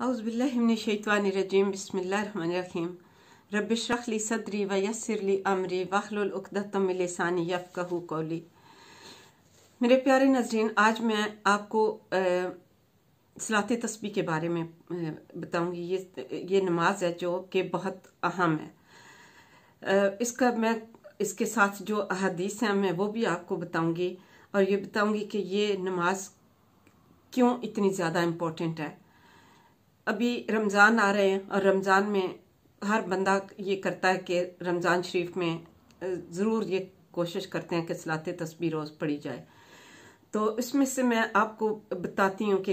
अउज़बिल्लिमिनशैतवानरजीम बिस्मिल्लाहिर्रहमानिर्रहीम रबिशरह ली सदरी व यस्सिर ली अमरी वहलुल उक़दतम मिन लिसानी यफ़क़हू कौली मेरे प्यारे नजरीन, आज मैं आपको सलात तस्बी के बारे में बताऊँगी। ये ये नमाज़ है जो कि बहुत अहम है। इसका मैं, इसके साथ जो अहदीस हैं, मैं वो भी आपको बताऊँगी। और ये बताऊँगी कि ये नमाज़ क्यों इतनी ज़्यादा इम्पोर्टेंट है? अभी रमज़ान आ रहे हैं और रमज़ान में हर बंदा ये करता है कि रमज़ान शरीफ में ज़रूर ये कोशिश करते हैं कि सलात तस्वीर रोज़ पढ़ी जाए। तो इसमें से मैं आपको बताती हूँ कि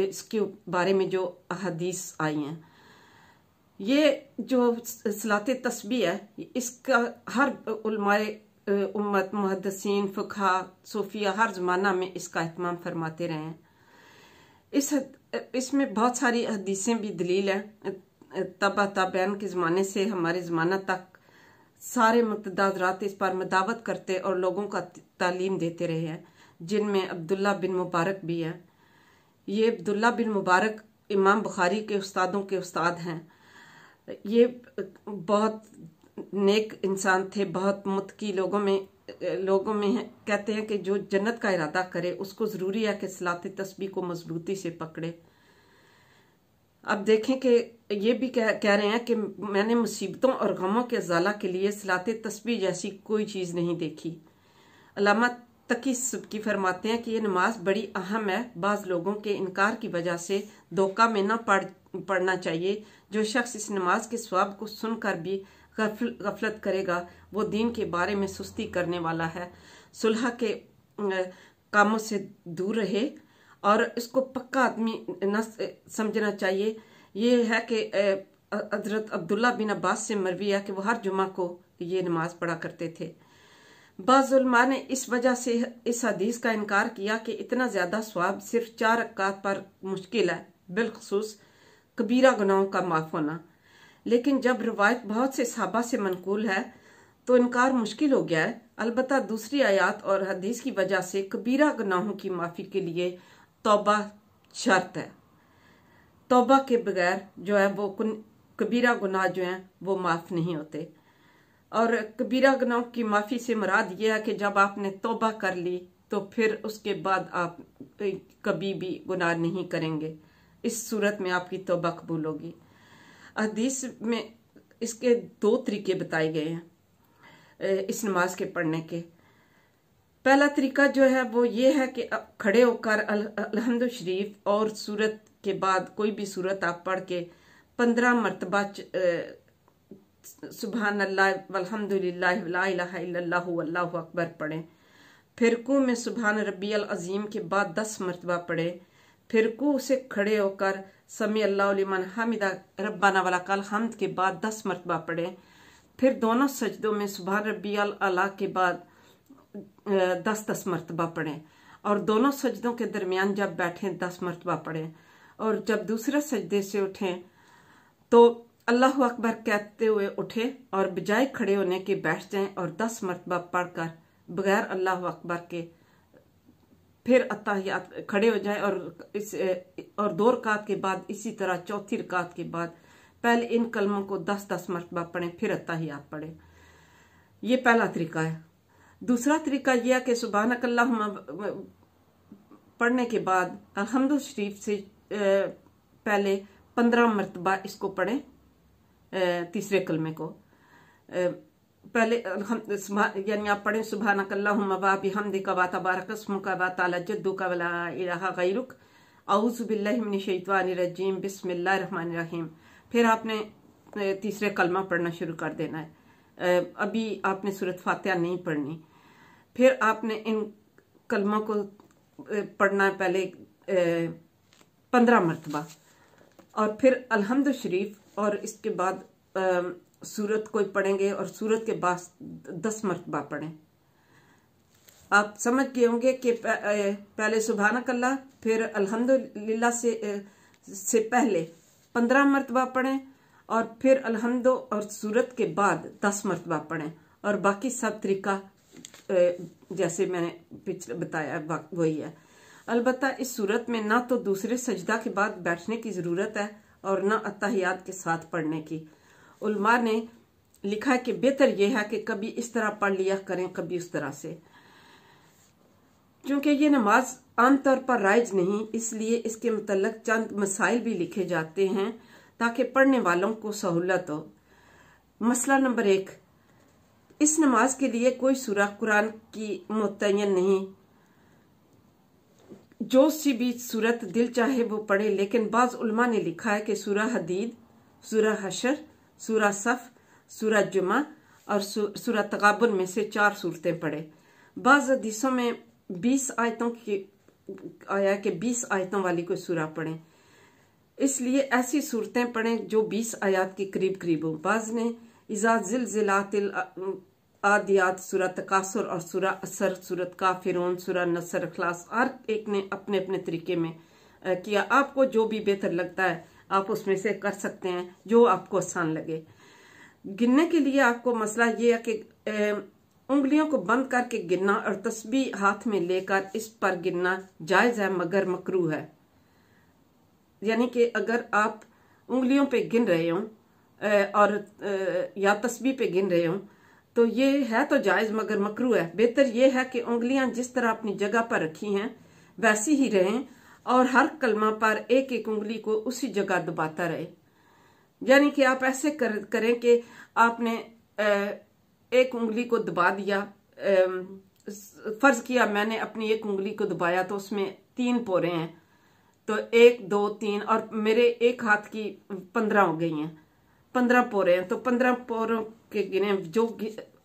इसके बारे में जो अहदीस आई हैं। ये जो सलात तस्बी है, इसका हर उलमाए उम्मत मुहदसिन फ़ुखा सूफिया हर ज़माना में इसका अहतमाम फरमाते रहे हैं। इस इसमें बहुत सारी हदीसें भी दलील है। तबा तबैन के ज़माने से हमारे ज़माना तक सारे मुतदाजरात इस पर मदावत करते और लोगों का तालीम देते रहे हैं, जिनमें अब्दुल्ला बिन मुबारक भी है। ये अब्दुल्ला बिन मुबारक इमाम बुखारी के उस्तादों के उस्ताद हैं। ये बहुत नेक इंसान थे, बहुत मुतकी लोगों में लोगों में है, कहते हैं कि जो जन्नत का इरादा करे उसको ज़रूरी है कि सलात तस्बी को मजबूती से पकड़े। अब देखें कि ये भी कह, कह रहे हैं कि मैंने मुसीबतों और गमों के ज़ाला के लिए सलात तस्बी जैसी कोई चीज़ नहीं देखी। अलामा तकी की फरमाते हैं कि ये नमाज़ बड़ी अहम है। बाज़ लोगों के इनकार की वजह से धोखा में न पढ़ पढ़ना चाहिए। जो शख्स इस नमाज़ के स्वाब को सुनकर भी गफलत करेगा, वो दीन के बारे में सुस्ती करने वाला है। सुलह के कामों से दूर रहे और इसको पक्का आदमी न समझना चाहिए। ये है कि हज़रत अब्दुल्ला बिन अब्बास से मरवी है कि वो हर जुमा को ये नमाज़ पढ़ा करते थे। बाजुलमा ने इस वजह से इस हदीस का इनकार किया कि इतना ज़्यादा स्वाब सिर्फ़ चार अक्कात पर मुश्किल है, बिलखसूस कबीरा गुनाहों का माफ़ होना। लेकिन जब रवायत बहुत से साहबा से मनकूल है तो इनकार मुश्किल हो गया है। अलबत् दूसरी आयात और हदीस की वजह से कबीरा गुनाहों की माफ़ी के लिए तोबा शर्त है। तोबा के बगैर जो है वो कबीरा गुनाह जो है, वो माफ़ नहीं होते। और कबीरा गुनाहों की माफ़ी से मुराद ये है कि जब आपने तोबा कर ली तो फिर उसके बाद आप कभी भी गुनाह नहीं करेंगे। इस सूरत में आपकी तोबा कबूल होगी। हदीस में इसके दो तरीके बताए गए हैं इस नमाज़ के पढ़ने के। पहला तरीका जो है वो ये है कि खड़े होकर अलहमद शरीफ और सूरत के बाद कोई भी सूरत आप पढ़ के पंद्रह मरतबा सुबहान अल्लाह अल्लाह अकबर पढ़ें। फिर कू में सुबहान रबी अजीम के बाद दस मरतबा पढ़े। फिर कू से खड़े होकर समी अल्लाहमन हमिदा, रब्बाना कल हमद के बाद दस मरतबा पढ़े। फिर दोनों सजदों में सुबह रबी अला के बाद दस दस मरतबा पढ़ें। और दोनों सजदों के दरमियान जब बैठें, दस मरतबा पढ़ें। और जब दूसरे सजदे से उठें तो अल्लाह अकबर कहते हुए उठे और बजाय खड़े होने के बैठ जाएँ और दस मरतबा पढ़कर, बगैर अल्लाह अकबर के फिर अत्ताहियात खड़े हो जाए और इस और दो रकात के बाद, इसी तरह चौथी रकात के बाद, पहले इन कलमों को दस दस मरतबा पढ़े, फिर अत्ताहियात पढ़े। ये पहला तरीका है। दूसरा तरीका यह है कि सुबह कल्ला पढ़ने के बाद, अलहमद शरीफ से पहले पंद्रह मरतबा इसको पढ़ें तीसरे कलमे को। पहले यानी आप पढ़ें सुबह नकल्ला बिहमद का वाता बारकस्म का वाता जद्दू का वला गैरुक आउज़बिल्लिमिनशैतवानरजीम बिस्मिल्लाहिर्रहमानिर्रहीम फिर आपने तीसरे कलमा पढ़ना शुरू कर देना है। अभी आपने सूरत फातिहा नहीं पढ़नी। फिर आपने इन कलमों को पढ़ना है पहले पंद्रह मरतबा। और फिर अलहमद शरीफ, और इसके बाद सूरत कोई पढ़ेंगे और सूरत के बाद दस मरतबा पढ़ें। आप समझ गए होंगे कि पहले सुबहान कल्ला फिर अल्हम्दुलिल्लाह से से पहले पंद्रह मरतबा पढ़ें और फिर अल्हम्दु और सूरत के बाद दस मरतबा पढ़ें। और बाकी सब तरीका जैसे मैंने पिछले बताया वही है। अलबत्ता इस सूरत में ना तो दूसरे सजदा के बाद बैठने की ज़रूरत है और न अतहियात के साथ पढ़ने की। उलमा ने लिखा कि बेहतर यह है कि कभी इस तरह पढ़ लिया करें, कभी उस तरह से। क्योंकि ये नमाज़ आमतौर पर राइज नहीं, इसलिए इसके मतलब चंद मसाइल भी लिखे जाते हैं ताकि पढ़ने वालों को सहूलत हो। मसला नंबर एक, इस नमाज़ के लिए कोई सूरह कुरान की मुतन नहीं। जो सी भी सूरत दिल चाहे वो पढ़े, लेकिन बाज उलमा ने लिखा है कि सूरह हदीद, सूरह हशर सूरह सफ सूरह जुमा और सूरह तगाबुल में से चार सूरतें पढ़े। बाज हदीसों में बीस आयतों की, आया कि बीस आयतों वाली कोई सूरह पढ़ें। इसलिए ऐसी सूरतें पढ़ें जो बीस आयात के करीब करीब हो। बाज ने इजाज जिलातिल आदियात सूरत तकासुर और सूरह असर सूरत काफिरून, सूरह नसर अखलास हर एक ने अपने अपने तरीके में किया। आपको जो भी बेहतर लगता है आप उसमें से कर सकते हैं, जो आपको आसान लगे। गिनने के लिए आपको मसला ये है कि उंगलियों को बंद करके गिनना और तस्बी हाथ में लेकर इस पर गिनना जायज़ है, मगर मकरू है। यानी कि अगर आप उंगलियों पे गिन रहे हो और या तस्बी पे गिन रहे हो तो ये है तो जायज़, मगर मकरू है। बेहतर ये है कि उंगलियाँ जिस तरह अपनी जगह पर रखी हैं, वैसी ही रहें और हर कलमा पर एक एक उंगली को उसी जगह दबाता रहे। यानी कि आप ऐसे कर, करें कि आपने एक उंगली को दबा दिया फ़र्ज़ किया मैंने अपनी एक उंगली को दबाया तो उसमें तीन पोरे हैं। तो एक दो तीन और मेरे एक हाथ की पंद्रह हो गई हैं। पंद्रह पोरे हैं। तो पंद्रह पोरों के गिने जो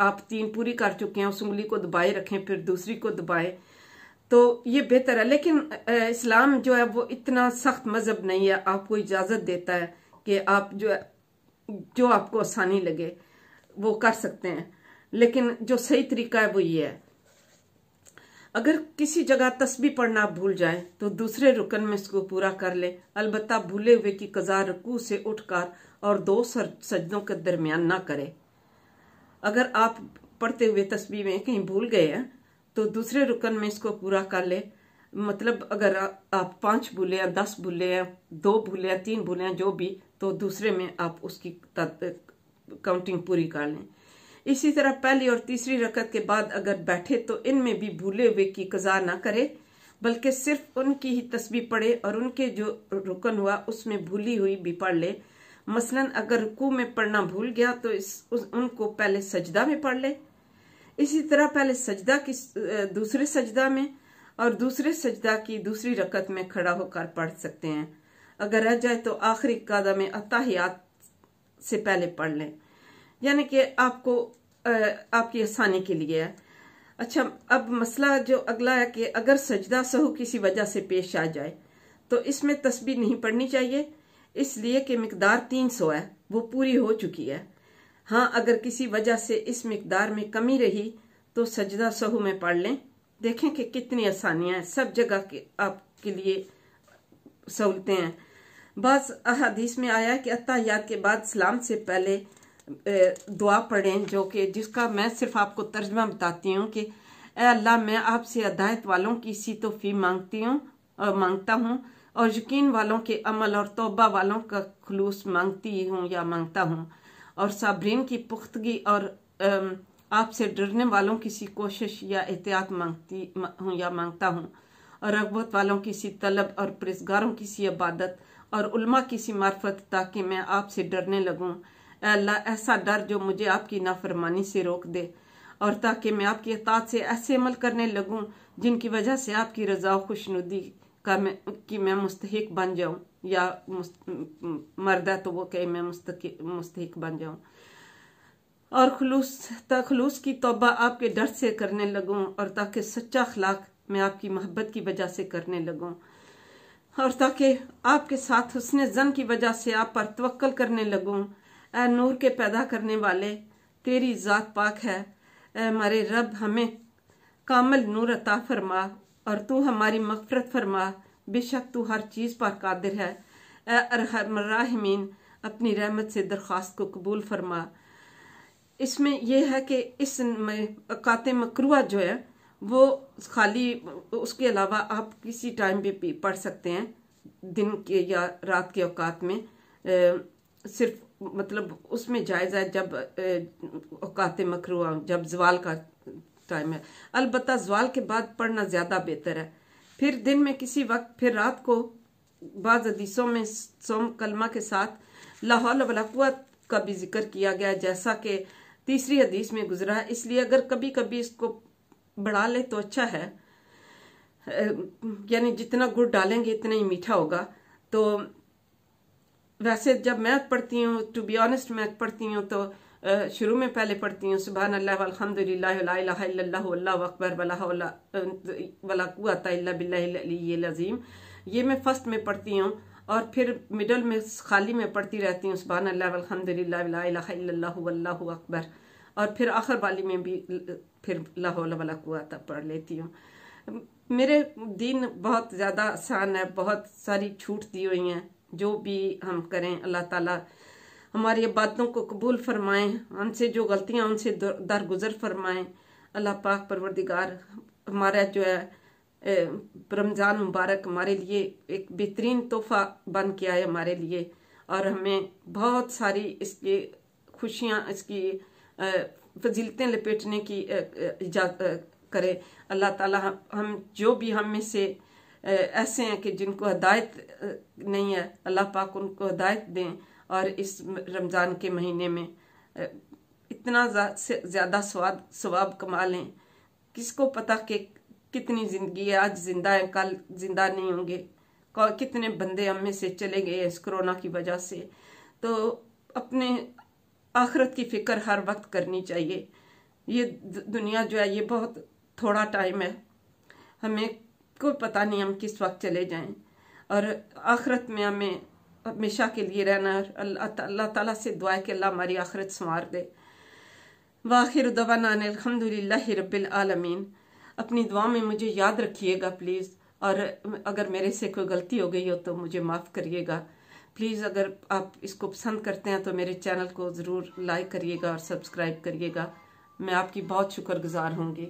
आप तीन पूरी कर चुके हैं उस उंगली को दबाए रखें फिर दूसरी को दबाए। तो ये बेहतर है। लेकिन इस्लाम जो है वो इतना सख्त मज़हब नहीं है। आपको इजाज़त देता है कि आप जो जो आपको आसानी लगे, वो कर सकते हैं। लेकिन जो सही तरीका है वो ये है। अगर किसी जगह तस्बी पढ़ना भूल जाए तो दूसरे रुकन में इसको पूरा कर ले। अलबत्ता भूले हुए की कजा, रकू से उठकर और दो सजदों के दरमियान ना करे। अगर आप पढ़ते हुए तस्बी में कहीं भूल गए हैं तो दूसरे रुकन में इसको पूरा कर ले। मतलब अगर आप पाँच भूले या दस भूले या दो भूले या तीन भूले जो भी तो दूसरे में आप उसकी काउंटिंग पूरी कर लें। इसी तरह पहली और तीसरी रकत के बाद अगर बैठे तो इनमें भी भूले हुए की कजा ना करे बल्कि सिर्फ़ उनकी ही तस्वीर पढ़े और उनके जो रुकन हुआ उसमें भूली हुई भी पढ़ ले। मसलन अगर रुकू में पढ़ना भूल गया तो इस उस, उनको पहले सजदा में पढ़ ले। इसी तरह पहले सजदा की दूसरे सजदा में और दूसरे सजदा की दूसरी रकत में खड़ा होकर पढ़ सकते हैं। अगर रह जाए तो आखिरी कादा में अताहियात से पहले पढ़ लें। यानी कि आपको आपकी आसानी के लिए है। अच्छा अब मसला जो अगला है कि अगर सजदा सहू किसी वजह से पेश आ जाए तो इसमें तस्वीर नहीं पढ़नी चाहिए। इसलिए कि मकदार तीन सौ है, वो पूरी हो चुकी है। हाँ अगर किसी वजह से इस मकदार में कमी रही तो सजदा सहू में पढ़ लें। देखें कि कितनी आसानियाँ हैं। सब जगह के आपके लिए सहूलतें हैं। बस अहादीस में आया कि अत्ताहियात के बाद सलाम से पहले दुआ पढ़ें, जो कि जिसका मैं सिर्फ़ आपको तर्जमा बताती हूँ कि अल्लाह, मैं आपसे अदायत वालों की सी तोफ़ी मांगती हूँ और माँगता हूँ, और यकीन वालों के अमल और तोबा वालों का खलूस मांगती हूँ या माँगता हूँ। और साबरीन की पुख्तगी और आपसे डरने वालों की सी कोशिश या एहतियात मांगती हूँ या माँगता हूँ। और रगबत वालों की सी तलब और प्रेसगारों की सी इबादत और उल्मा की सी मार्फत ताकि मैं आपसे डरने लगूँ। अल्लाह, ऐसा डर जो मुझे आपकी नाफरमानी से रोक दे और ताकि मैं आपकी अतात से ऐसे अमल करने लगूं जिनकी वजह से आपकी रजा खुशनुदी का मैं, कि मैं मुस्तक बन जाऊँ। या मर्द तो वो कहे मैं मुस्तक बन जाऊँ और खलूस खलूस की तोबा आपके डर से करने लगूं और ताकि सच्चा अखलाक मैं आपकी मोहब्बत की वजह से करने लगूं और ताकि आपके साथ उसने जन की वजह से आप पर तवक्ल करने लगूं ए नूर के पैदा करने वाले तेरी ज़ात पाक है ए हमारे रब हमें कामल नूर अता फरमा और तू हमारी मफरत फरमा बेशक तू हर चीज़ पर कादिर है। ए अपनी रहमत से दरख्वास्त को कबूल फरमा। इसमें यह है कि इस काते मकरुआ जो है वो खाली उसके अलावा आप किसी टाइम भी पढ़ सकते हैं दिन के या रात के औकात में। ए, सिर्फ़ मतलब उसमें जायज़ है जब औकात मकरू जब जवाल का टाइम है। अलबत् जवाल के बाद पढ़ना ज़्यादा बेहतर है। फिर दिन में किसी वक्त, फिर रात को बाज़ हदीसों में सोम कलमा के साथ लाहौल वलाकुत का भी ज़िक्र किया गया, जैसा कि तीसरी हदीस में गुजरा है। इसलिए अगर कभी कभी इसको बढ़ा ले तो अच्छा है। यानी जितना गुड़ डालेंगे, इतना ही मीठा होगा। तो वैसे जब मैं पढ़ती हूँ टू बी ऑनेस्ट मैं पढ़ती हूँ तो शुरू में पहले पढ़ती हूँ सुबह अल्लाह अल्हम्दुलिल्लाह अकबर वला बिल्लाजीम ये मैं फ़र्स्ट में पढ़ती हूँ और फिर मिडल में खाली में पढ़ती रहती हूँ सुबह अल्लाह अल्हम्दुलिल्लाह अकबर। और फिर आखिर वाली में भी फिर लाहौल पढ़ लेती हूँ। मेरे दिन बहुत ज़्यादा आसान है, बहुत सारी छूट दी हुई हैं, जो भी हम करें, अल्लाह ताला हमारी बातों को कबूल फरमाएँ हमसे जो गलतियाँ, उनसे दरगुजर फरमाएँ। अल्लाह पाक परवरदिगार, हमारा जो है रमज़ान मुबारक हमारे लिए एक बेहतरीन तोहफा बन के आए हमारे लिए। और हमें बहुत सारी इसकी खुशियाँ, इसकी फजीलतें लपेटने की इजाज़त करे। अल्लाह ताला हम जो भी हम में से ऐसे हैं कि जिनको हदायत नहीं है, अल्लाह पाक उनको हदायत दें। और इस रमज़ान के महीने में इतना ज़्यादा स्वाद, स्वाब कमा लें। किसको पता कि कितनी ज़िंदगी आज ज़िंदा है, कल ज़िंदा नहीं होंगे। कितने बंदे हम में से चले गए इस कोरोना की वजह से। तो अपने आखरत की फ़िक्र हर वक्त करनी चाहिए। ये दुनिया जो है, ये बहुत थोड़ा टाइम है। हमें कोई पता नहीं हम किस वक्त चले जाएँ। और आखरत में हमें हमेशा के लिए रहना अल्लाह ताला से दुआ कि अल्लाह हमारी आखरत संवार दे। वाखिर दवाना रबिल आलमीन। अपनी दुआ में मुझे याद रखिएगा, प्लीज़। और अगर मेरे से कोई गलती हो गई हो तो मुझे माफ़ करिएगा। प्लीज़, अगर आप इसको पसंद करते हैं तो मेरे चैनल को ज़रूर लाइक करिएगा और सब्सक्राइब करिएगा। मैं आपकी बहुत शुक्रगुजार होंगी।